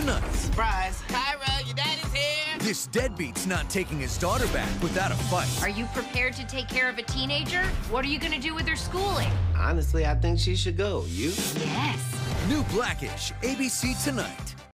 tonight. Surprise. Kyra, your daddy's here. This deadbeat's not taking his daughter back without a fight. Are you prepared to take care of a teenager? What are you going to do with her schooling? Honestly, I think she should go. You? Yes. New Blackish, ABC tonight.